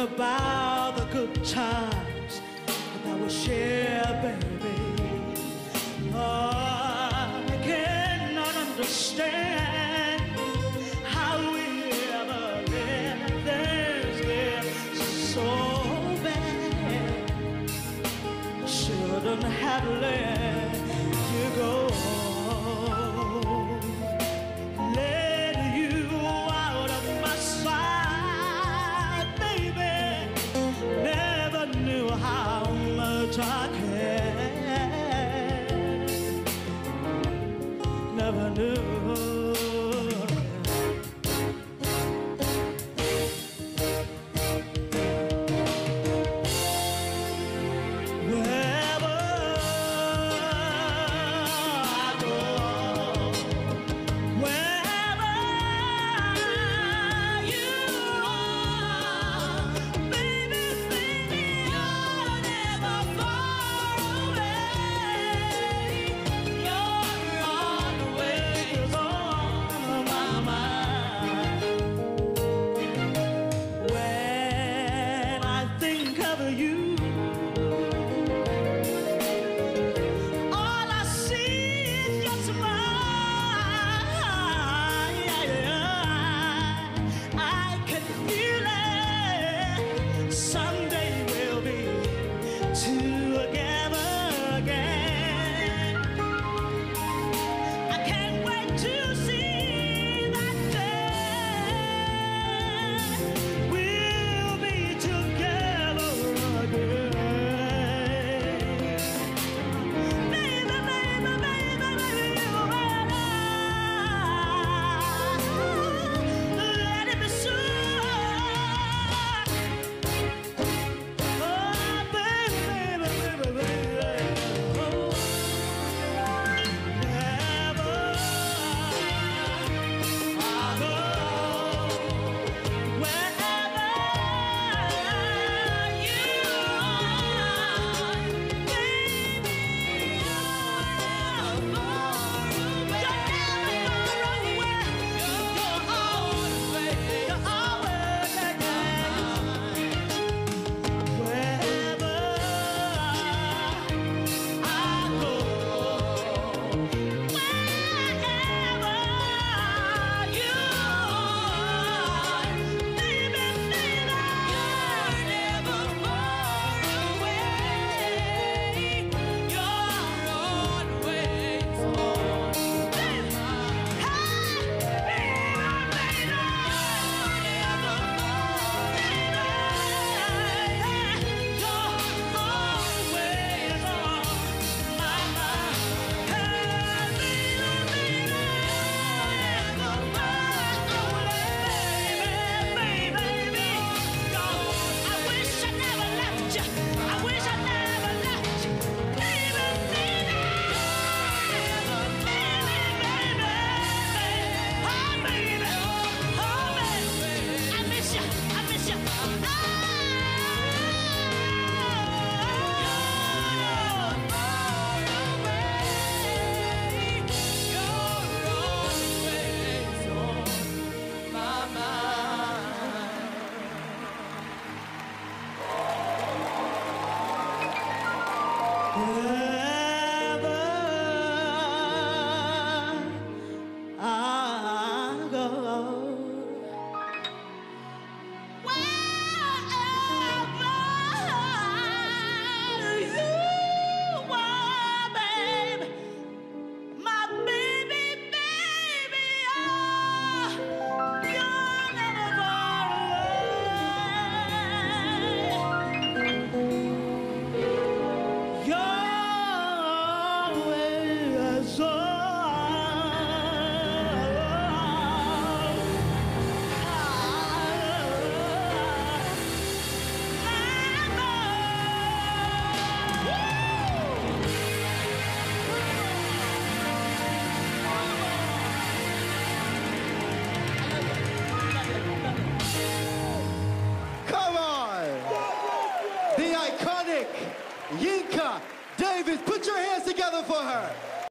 about the good times that we share, baby. Oh, I cannot understand how we ever let things get so bad. Shouldn't have lived. ever. I Yinka Davies. Put your hands together for her.